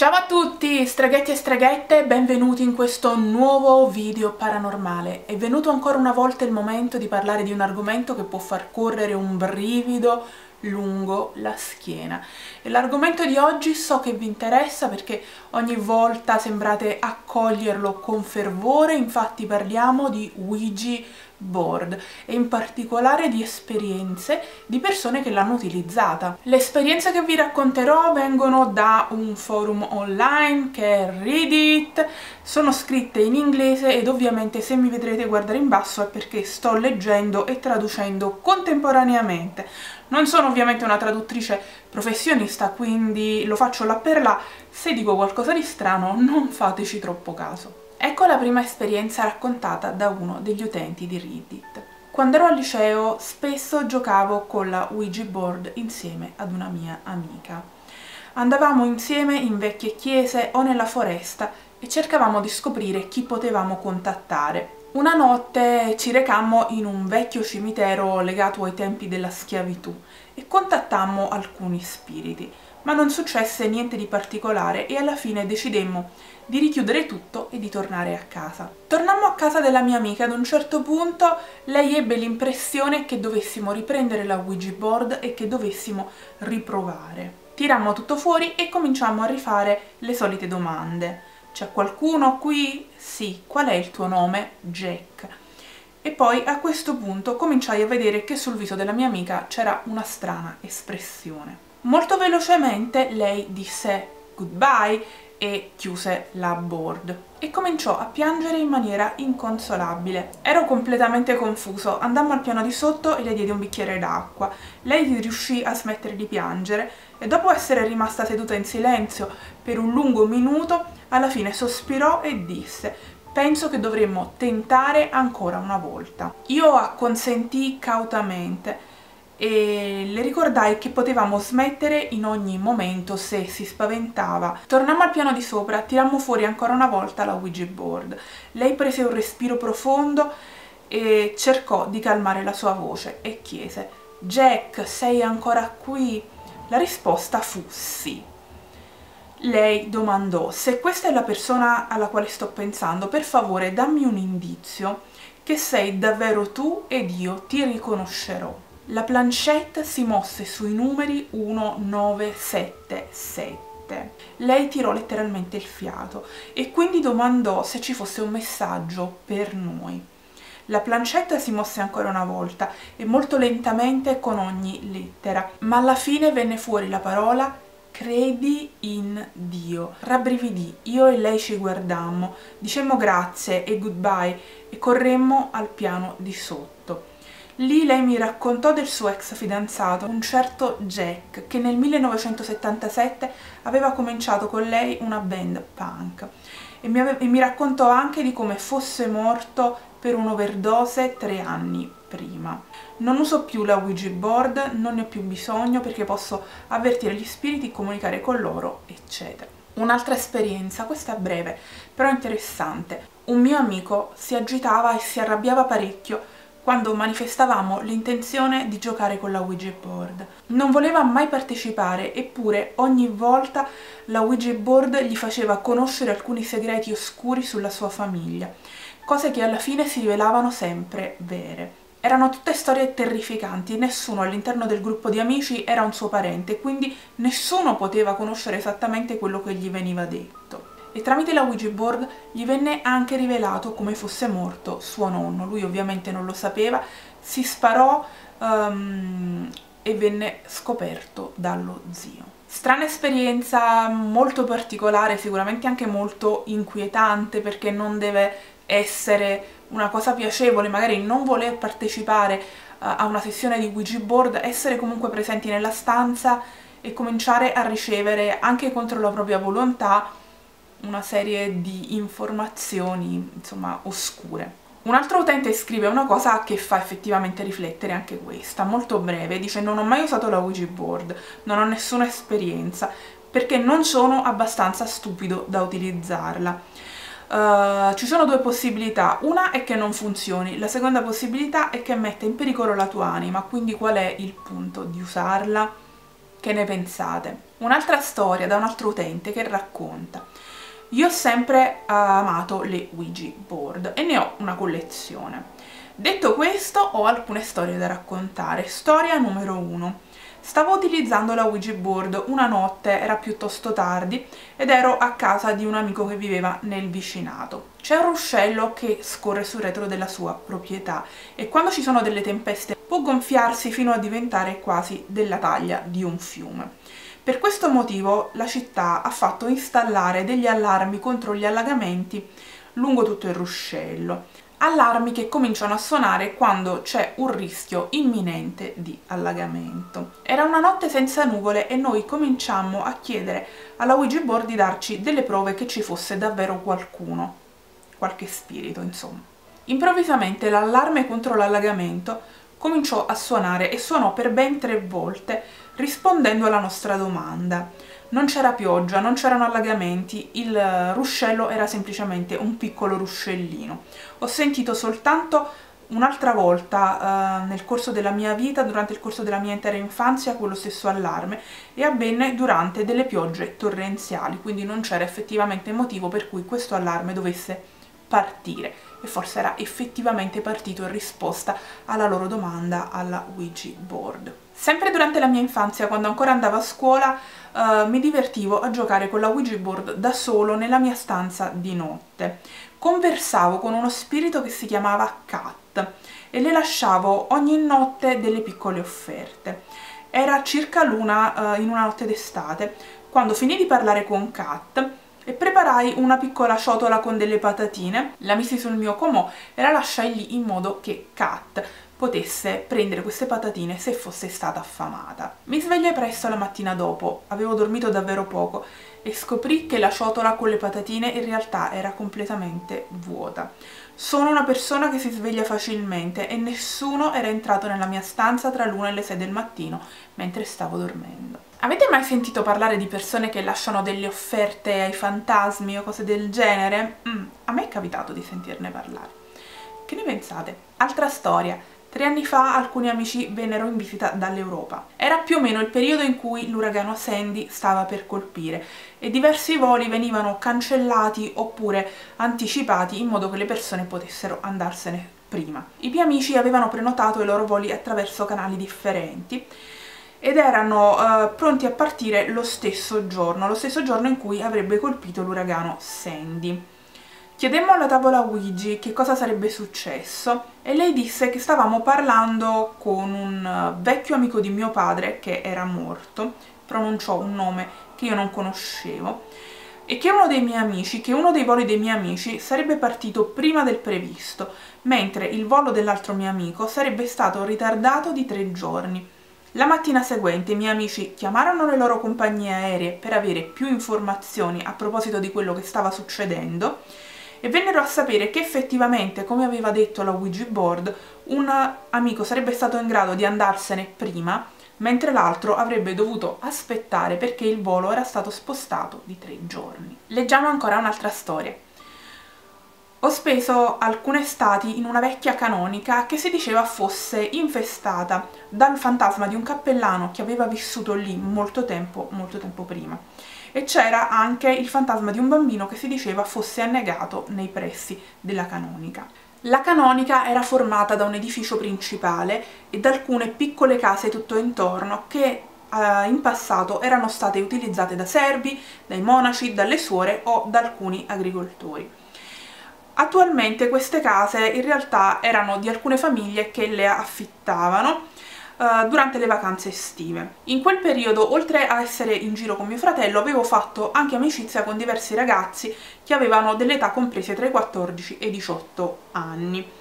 Ciao a tutti streghetti e streghette, benvenuti in questo nuovo video paranormale. È venuto ancora una volta il momento di parlare di un argomento che può far correre un brivido lungo la schiena. L'argomento di oggi so che vi interessa perché ogni volta sembrate accoglierlo con fervore, infatti parliamo di Ouija board e in particolare di esperienze di persone che l'hanno utilizzata. Le esperienze che vi racconterò vengono da un forum online che è Reddit, sono scritte in inglese ed ovviamente se mi vedrete guardare in basso è perché sto leggendo e traducendo contemporaneamente. Non sono ovviamente una traduttrice professionista, quindi lo faccio là per là. Se dico qualcosa di strano, non fateci troppo caso. Ecco la prima esperienza raccontata da uno degli utenti di Reddit. Quando ero al liceo spesso giocavo con la Ouija board insieme ad una mia amica. Andavamo insieme in vecchie chiese o nella foresta e cercavamo di scoprire chi potevamo contattare una notte ci recammo in un vecchio cimitero legato ai tempi della schiavitù e contattammo alcuni spiriti, ma non successe niente di particolare e alla fine decidemmo di richiudere tutto e di tornare a casa. Tornammo a casa della mia amica ad un certo punto lei ebbe l'impressione che dovessimo riprendere la Ouija board e che dovessimo riprovare. Tirammo tutto fuori e cominciammo a rifare le solite domande c'è qualcuno qui? Sì. Qual è il tuo nome? Jack. E poi a questo punto cominciai a vedere che sul viso della mia amica c'era una strana espressione. Molto velocemente lei disse goodbye e chiuse la board e cominciò a piangere in maniera inconsolabile. Ero completamente confuso, andammo al piano di sotto e le diedi un bicchiere d'acqua. Lei riuscì a smettere di piangere e dopo essere rimasta seduta in silenzio per un lungo minuto, alla fine sospirò e disse penso che dovremmo tentare ancora una volta. Io acconsentì cautamente e le ricordai che potevamo smettere in ogni momento se si spaventava. Tornammo al piano di sopra, tirammo fuori ancora una volta la Ouija board. Lei prese un respiro profondo e cercò di calmare la sua voce e chiese Jack, sei ancora qui? La risposta fu sì. Lei domandò se questa è la persona alla quale sto pensando, per favore dammi un indizio che sei davvero tu ed io ti riconoscerò. La planchette si mosse sui numeri 1977. Lei tirò letteralmente il fiato e quindi domandò se ci fosse un messaggio per noi. La plancetta si mosse ancora una volta e molto lentamente con ogni lettera, ma alla fine venne fuori la parola credi in Dio. Rabbrividì, io e lei ci guardammo, dicemmo grazie e goodbye e corremmo al piano di sotto. Lì lei mi raccontò del suo ex fidanzato, un certo Jack, che nel 1977 aveva cominciato con lei una band punk e mi, e mi raccontò anche di come fosse morto per un'overdose tre anni prima. Non uso più la Ouija board, non ne ho più bisogno perché posso avvertire gli spiriti, comunicare con loro, eccetera. Un'altra esperienza, questa breve, però interessante. Un mio amico si agitava e si arrabbiava parecchio quando manifestavamo l'intenzione di giocare con la Ouija board. Non voleva mai partecipare, eppure ogni volta la Ouija board gli faceva conoscere alcuni segreti oscuri sulla sua famiglia, cose che alla fine si rivelavano sempre vere. Erano tutte storie terrificanti, nessuno all'interno del gruppo di amici era un suo parente, quindi nessuno poteva conoscere esattamente quello che gli veniva detto e tramite la Ouija board gli venne anche rivelato come fosse morto suo nonno. Lui ovviamente non lo sapeva, si sparò um, e venne scoperto dallo zio. Strana esperienza molto particolare, sicuramente anche molto inquietante perché non deve essere una cosa piacevole, magari non voler partecipare uh, a una sessione di Ouija board, essere comunque presenti nella stanza e cominciare a ricevere anche contro la propria volontà una serie di informazioni, insomma, oscure. Un altro utente scrive una cosa che fa effettivamente riflettere anche questa, molto breve, dice non ho mai usato la Ouija board, non ho nessuna esperienza, perché non sono abbastanza stupido da utilizzarla. Uh, ci sono due possibilità, una è che non funzioni, la seconda possibilità è che metta in pericolo la tua anima, quindi qual è il punto di usarla? Che ne pensate? Un'altra storia da un altro utente che racconta io ho sempre amato le Ouija board e ne ho una collezione. Detto questo, ho alcune storie da raccontare. Storia numero 1. Stavo utilizzando la Ouija board una notte, era piuttosto tardi, ed ero a casa di un amico che viveva nel vicinato. C'è un ruscello che scorre sul retro della sua proprietà e quando ci sono delle tempeste può gonfiarsi fino a diventare quasi della taglia di un fiume. Per questo motivo la città ha fatto installare degli allarmi contro gli allagamenti lungo tutto il ruscello allarmi che cominciano a suonare quando c'è un rischio imminente di allagamento. Era una notte senza nuvole e noi cominciammo a chiedere alla Ouija board di darci delle prove che ci fosse davvero qualcuno, qualche spirito insomma. Improvvisamente l'allarme contro l'allagamento cominciò a suonare e suonò per ben tre volte rispondendo alla nostra domanda non c'era pioggia, non c'erano allagamenti, il ruscello era semplicemente un piccolo ruscellino. Ho sentito soltanto un'altra volta uh, nel corso della mia vita, durante il corso della mia intera infanzia, quello stesso allarme e avvenne durante delle piogge torrenziali, quindi non c'era effettivamente motivo per cui questo allarme dovesse partire e forse era effettivamente partito in risposta alla loro domanda alla Ouija board. Sempre durante la mia infanzia, quando ancora andavo a scuola, uh, mi divertivo a giocare con la Ouija board da solo nella mia stanza di notte. Conversavo con uno spirito che si chiamava Kat e le lasciavo ogni notte delle piccole offerte. Era circa l'una uh, in una notte d'estate, quando finì di parlare con Kat e preparai una piccola ciotola con delle patatine, la misi sul mio comò e la lasciai lì in modo che Kat potesse prendere queste patatine se fosse stata affamata. Mi svegliai presto la mattina dopo, avevo dormito davvero poco e scoprì che la ciotola con le patatine in realtà era completamente vuota. Sono una persona che si sveglia facilmente e nessuno era entrato nella mia stanza tra l'una e le 6 del mattino mentre stavo dormendo. Avete mai sentito parlare di persone che lasciano delle offerte ai fantasmi o cose del genere? Mm, a me è capitato di sentirne parlare. Che ne pensate? Altra storia. Tre anni fa alcuni amici vennero in visita dall'Europa. Era più o meno il periodo in cui l'uragano Sandy stava per colpire e diversi voli venivano cancellati oppure anticipati in modo che le persone potessero andarsene prima. I miei amici avevano prenotato i loro voli attraverso canali differenti ed erano uh, pronti a partire lo stesso giorno, lo stesso giorno in cui avrebbe colpito l'uragano Sandy. Chiedemmo alla tavola Ouija che cosa sarebbe successo e lei disse che stavamo parlando con un eh, vecchio amico di mio padre che era morto, pronunciò un nome che io non conoscevo, e che uno dei miei amici, che uno dei voli dei miei amici sarebbe partito prima del previsto, mentre il volo dell'altro mio amico sarebbe stato ritardato di tre giorni. La mattina seguente i miei amici chiamarono le loro compagnie aeree per avere più informazioni a proposito di quello che stava succedendo e vennero a sapere che effettivamente, come aveva detto la Ouija board, un amico sarebbe stato in grado di andarsene prima, mentre l'altro avrebbe dovuto aspettare perché il volo era stato spostato di tre giorni. Leggiamo ancora un'altra storia. Ho speso alcune estati in una vecchia canonica che si diceva fosse infestata dal fantasma di un cappellano che aveva vissuto lì molto tempo, molto tempo prima e c'era anche il fantasma di un bambino che si diceva fosse annegato nei pressi della canonica. La canonica era formata da un edificio principale e da alcune piccole case tutto intorno che eh, in passato erano state utilizzate da servi, dai monaci, dalle suore o da alcuni agricoltori. Attualmente queste case in realtà erano di alcune famiglie che le affittavano uh, durante le vacanze estive. In quel periodo, oltre a essere in giro con mio fratello, avevo fatto anche amicizia con diversi ragazzi che avevano delle età comprese tra i 14 e i 18 anni.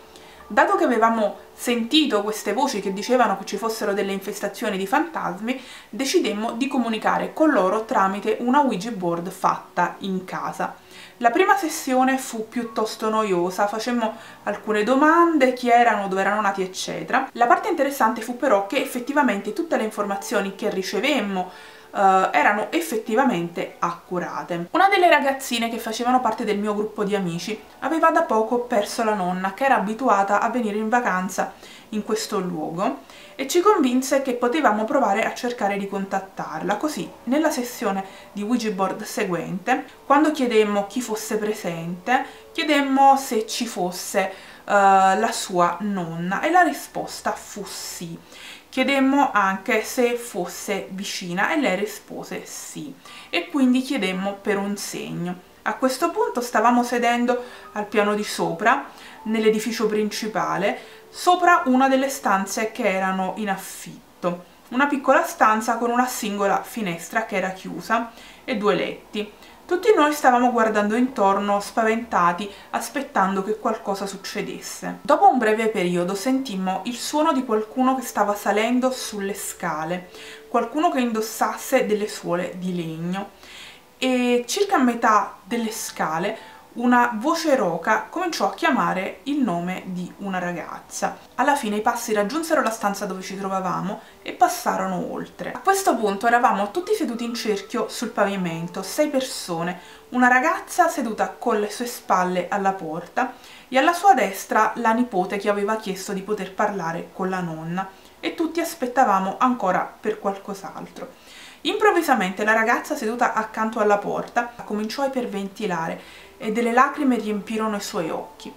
Dato che avevamo sentito queste voci che dicevano che ci fossero delle infestazioni di fantasmi, decidemmo di comunicare con loro tramite una Ouija board fatta in casa. La prima sessione fu piuttosto noiosa, facemmo alcune domande, chi erano, dove erano nati, eccetera. La parte interessante fu però che effettivamente tutte le informazioni che ricevemmo Uh, erano effettivamente accurate. Una delle ragazzine che facevano parte del mio gruppo di amici aveva da poco perso la nonna che era abituata a venire in vacanza in questo luogo e ci convinse che potevamo provare a cercare di contattarla. Così, nella sessione di Ouija board seguente, quando chiedemmo chi fosse presente, chiedemmo se ci fosse uh, la sua nonna e la risposta fu sì. Chiedemmo anche se fosse vicina e lei rispose sì e quindi chiedemmo per un segno. A questo punto stavamo sedendo al piano di sopra, nell'edificio principale, sopra una delle stanze che erano in affitto. Una piccola stanza con una singola finestra che era chiusa e due letti. Tutti noi stavamo guardando intorno, spaventati, aspettando che qualcosa succedesse. Dopo un breve periodo sentimmo il suono di qualcuno che stava salendo sulle scale, qualcuno che indossasse delle suole di legno e circa a metà delle scale una voce roca cominciò a chiamare il nome di una ragazza. Alla fine i passi raggiunsero la stanza dove ci trovavamo e passarono oltre. A questo punto eravamo tutti seduti in cerchio sul pavimento, sei persone, una ragazza seduta con le sue spalle alla porta e alla sua destra la nipote che aveva chiesto di poter parlare con la nonna e tutti aspettavamo ancora per qualcos'altro. Improvvisamente la ragazza seduta accanto alla porta cominciò a iperventilare e delle lacrime riempirono i suoi occhi.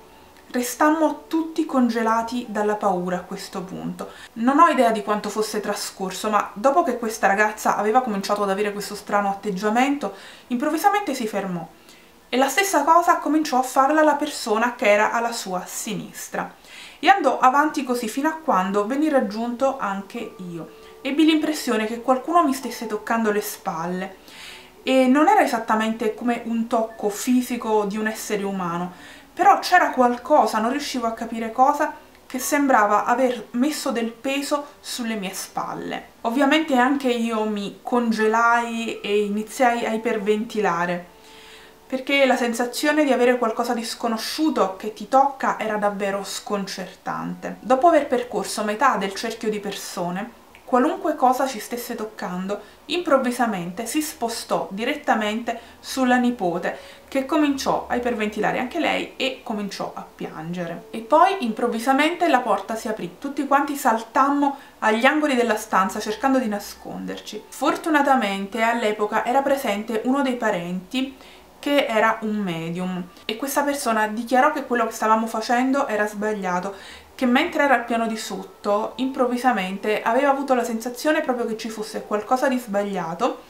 Restammo tutti congelati dalla paura a questo punto. Non ho idea di quanto fosse trascorso, ma dopo che questa ragazza aveva cominciato ad avere questo strano atteggiamento, improvvisamente si fermò e la stessa cosa cominciò a farla la persona che era alla sua sinistra. E andò avanti così fino a quando venni raggiunto anche io. Ebbi l'impressione che qualcuno mi stesse toccando le spalle e non era esattamente come un tocco fisico di un essere umano, però c'era qualcosa, non riuscivo a capire cosa, che sembrava aver messo del peso sulle mie spalle. Ovviamente anche io mi congelai e iniziai a iperventilare, perché la sensazione di avere qualcosa di sconosciuto che ti tocca era davvero sconcertante. Dopo aver percorso metà del cerchio di persone, qualunque cosa ci stesse toccando, improvvisamente si spostò direttamente sulla nipote, che cominciò a iperventilare anche lei e cominciò a piangere. E poi improvvisamente la porta si aprì, tutti quanti saltammo agli angoli della stanza cercando di nasconderci. Fortunatamente all'epoca era presente uno dei parenti che era un medium e questa persona dichiarò che quello che stavamo facendo era sbagliato che mentre era al piano di sotto improvvisamente aveva avuto la sensazione proprio che ci fosse qualcosa di sbagliato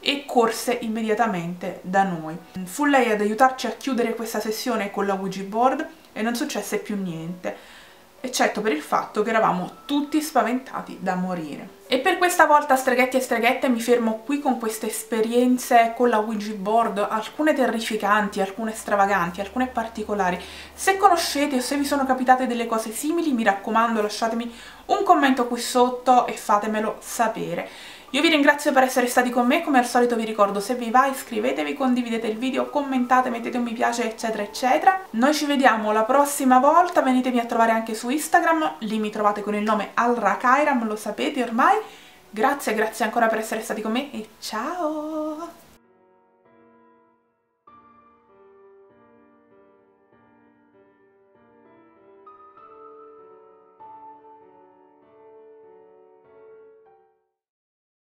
e corse immediatamente da noi. Fu lei ad aiutarci a chiudere questa sessione con la Ouija board e non successe più niente eccetto per il fatto che eravamo tutti spaventati da morire. E per questa volta streghetti e streghette mi fermo qui con queste esperienze con la Ouija board, alcune terrificanti, alcune stravaganti, alcune particolari. Se conoscete o se vi sono capitate delle cose simili mi raccomando lasciatemi un commento qui sotto e fatemelo sapere. Io vi ringrazio per essere stati con me, come al solito vi ricordo se vi va iscrivetevi, condividete il video, commentate, mettete un mi piace eccetera eccetera. Noi ci vediamo la prossima volta, venitemi a trovare anche su Instagram, lì mi trovate con il nome Alrakairam, lo sapete ormai. Grazie, grazie ancora per essere stati con me e ciao!